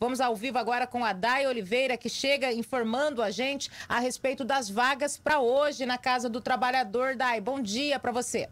Vamos ao vivo agora com a Day Oliveira, que chega informando a gente a respeito das vagas para hoje na Casa do Trabalhador. Day, bom dia para você.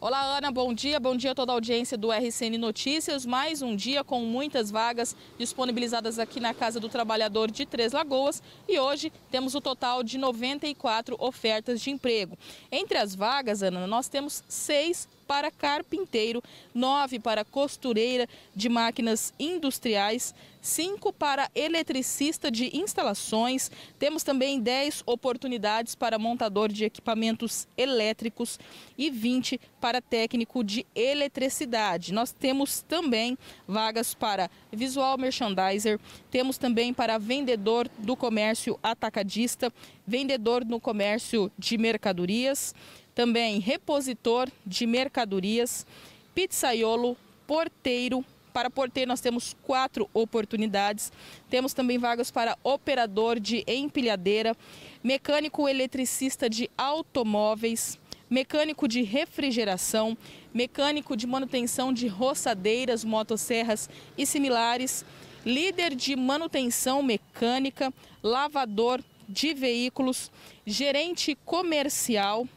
Olá, Ana, bom dia. Bom dia a toda a audiência do RCN Notícias. Mais um dia com muitas vagas disponibilizadas aqui na Casa do Trabalhador de Três Lagoas e hoje temos o total de 94 ofertas de emprego. Entre as vagas, Ana, nós temos seis para carpinteiro, nove para costureira de máquinas industriais, cinco para eletricista de instalações. Temos também 10 oportunidades para montador de equipamentos elétricos e 20 para técnico de eletricidade. Nós temos também vagas para visual merchandiser, temos também para vendedor do comércio atacadista, vendedor no comércio de mercadorias também repositor de mercadorias, pizzaiolo, porteiro. Para porteiro nós temos quatro oportunidades. Temos também vagas para operador de empilhadeira, mecânico eletricista de automóveis, mecânico de refrigeração, mecânico de manutenção de roçadeiras, motosserras e similares, líder de manutenção mecânica, lavador de veículos, gerente comercial,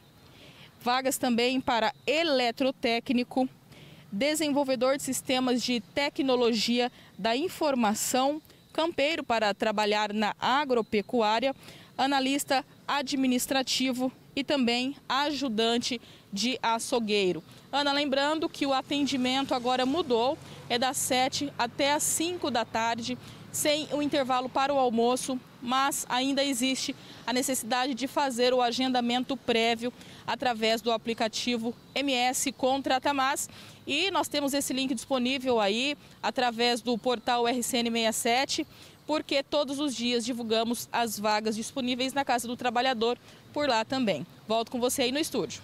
Vagas também para eletrotécnico, desenvolvedor de sistemas de tecnologia da informação, campeiro para trabalhar na agropecuária, analista administrativo e também ajudante de açougueiro. Ana, lembrando que o atendimento agora mudou, é das 7 até as 5 da tarde, sem o intervalo para o almoço, mas ainda existe a necessidade de fazer o agendamento prévio através do aplicativo MS Contrata Mais. E nós temos esse link disponível aí através do portal RCN67, porque todos os dias divulgamos as vagas disponíveis na Casa do Trabalhador por lá também. Volto com você aí no estúdio.